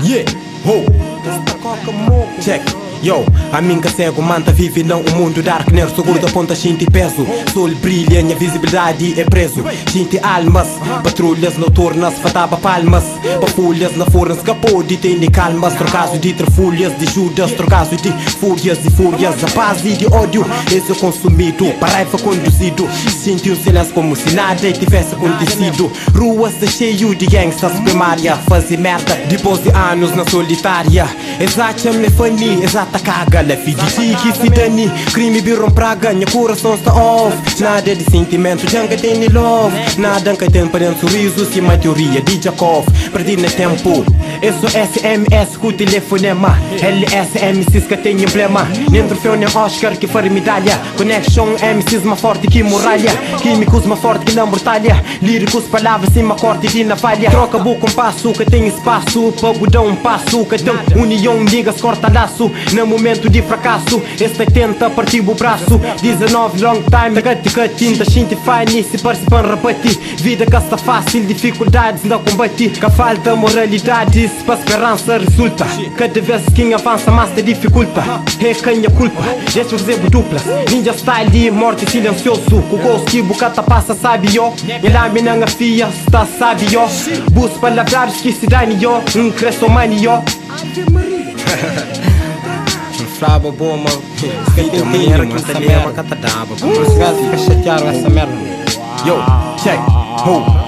Yeah, ho. Check. Yo, a minha cego manta vive não o mundo dark Nerd seguro da ponta xinte peso Sol brilha, minha visibilidade é preso Xinte almas, patrulhas noturnas Fataba palmas, folhas na forna Escapou de ter calmas Trocaso de trafulhas, de judas Trocaso de fúrias e fúrias A paz e de ódio, esse é consumido Para conduzido Senti o silêncio como se nada tivesse acontecido Ruas cheio de gangsters primária Fazer merda depois de anos na solitária Fidi que se dani Crime biron praga, minha coração está off. Nada de sentimento, janga tem love. Nada que tem para um sorriso Se teoria de Jacob Perdi no tempo Isso SMS com telefonema. LSMCs que tem emblema. Nem troféu nem Oscar que for medalha. Connection MCs uma forte que muralha. Químicos uma forte que não mortalha. Líricos palavras cima corte de navalha. Troca boca um passo que tem espaço. Um passo tem união Niggas corta laço. No momento de fracasso Esse tenta partir o braço. 19 long time Gati tinta xinte fine Se participam repete Vida que está fácil Dificuldades não combate Que falta moralidade Vispa speranță rezultă. Că devezi king avansa asta e dificultă. He canha e culpa, este o zebo dupla Ninja style de morte silencioso Cu gosto bucata passa sabe eu E la mine nga fia sta sabe eu Bus palavras que se dani eu Un cresomani eu Flabo boma Că te mâine mă să merba catadaba Cum să găsi că șetiarul essa merda Yo, check, ho.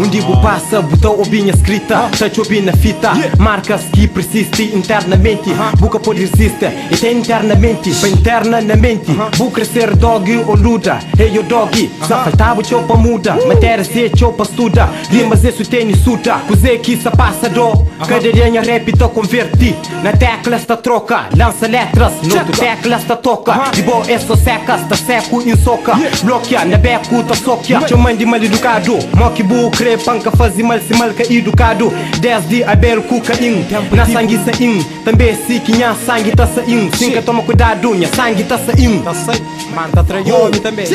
Um digo passa, botão obinha escrita Touch obina fita Marcas que persiste internamente Buca pode resistir e tem internamente Para interna na mente Bu crescer dog ou luda Hey yo doggy Só faltava o chopa muda Matéria se chopa estuda Rimas isso tem suda Cozê que se passa do Cada dia rap to converti Na tecla esta troca Lança letras No tecla esta toca De boa só seca Esta seco em soca Bloqueia na beco ta soquia Chamando de mal educado Moque crê panca fazer mal se mal que educado. Desde a beira cuca in. Na sangue sa in. Também se que nha sangue tá sa in. Sim que toma cuidado Nha sangue tá sa in. Tá. Mano, tá traindo também.